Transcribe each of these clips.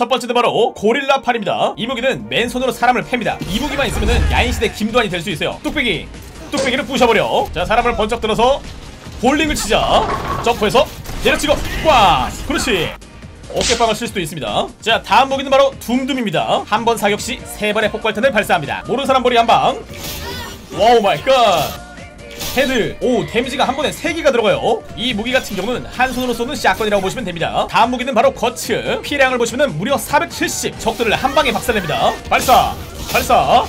첫 번째는 바로 고릴라 팔입니다. 이 무기는 맨손으로 사람을 팹니다. 이 무기만 있으면은 야인시대 김두한이 될 수 있어요. 뚝배기, 뚝배기를 부셔버려. 자 사람을 번쩍 들어서 볼링을 치자. 점프해서 내려치고 꽉. 그렇지. 어깨빵을 칠 수도 있습니다. 자 다음 무기는 바로 둠둠입니다. 한 번 사격 시 세 발의 폭발탄을 발사합니다. 모르는 사람 머리 한 방. Wow my god. 헤드 오 데미지가 한 번에 3개가 들어가요. 이 무기 같은 경우는 한 손으로 쏘는 shotgun이라고 보시면 됩니다. 다음 무기는 바로 거츠. 피해량을 보시면 무려 470 적들을 한 방에 박살냅니다. 발사 발사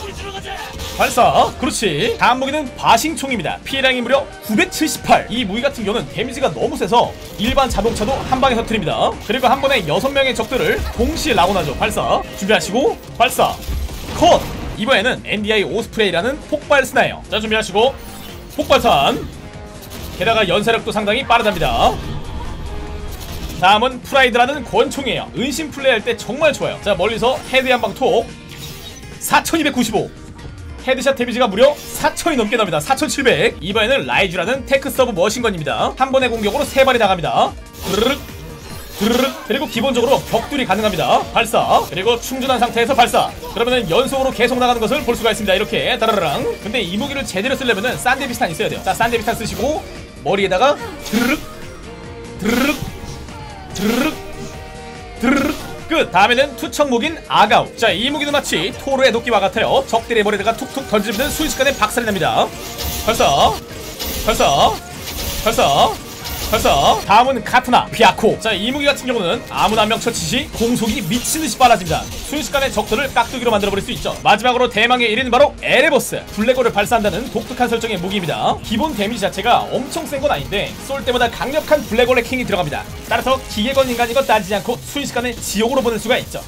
발사. 그렇지. 다음 무기는 바싱총입니다. 피해량이 무려 978 이 무기 같은 경우는 데미지가 너무 세서 일반 자동차도 한 방에 터트립니다. 그리고 한 번에 6명의 적들을 동시에 lock-on하죠. 발사. 준비하시고 발사. 컷! 이번에는 NDI 오스프레이라는 폭발 스나예요 자 준비하시고 폭발탄. 게다가 연사력도 상당히 빠르답니다. 다음은 프라이드라는 권총이에요. 은신 플레이할 때 정말 좋아요. 자 멀리서 헤드 한방 톡. 4295 headshot 데미지가 무려 4000이 넘게 납니다. 4700 이번에는 라이즈라는 tech submachine gun입니다. 한 번의 공격으로 세 발이 나갑니다. 드르륵 그리고 기본적으로 벽뚫이 가능합니다. 발사. 그리고 충전한 상태에서 발사. 그러면은 연속으로 계속 나가는 것을 볼 수가 있습니다. 이렇게. 따라랑. 근데 이 무기를 제대로 쓰려면은 산데비스탄 있어야 돼요. 자 산데비스탄 쓰시고 머리에다가 드르륵 드르륵 드르륵 드르륵. 끝. 다음에는 투척 무기인 아가우 자 이 무기는 마치 토르의 도끼와 같아요. 적들의 머리에다가 툭툭 던지면 순식간에 박살이 납니다. 발사. 발사. 발사 발사 다음은 카타나 뱌코. 자 이 무기 같은 경우는 아무나 한 명 처치시 공속이 미친듯이 빨라집니다. 순식간에 적들을 깍두기로 만들어버릴 수 있죠. 마지막으로 대망의 1위는 바로 에레버스. 블랙홀을 발사한다는 독특한 설정의 무기입니다. 기본 데미지 자체가 엄청 센 건 아닌데 쏠 때마다 강력한 블랙홀 해킹이 들어갑니다. 따라서 기계건 인간이건 따지지 않고 순식간에 지옥으로 보낼 수가 있죠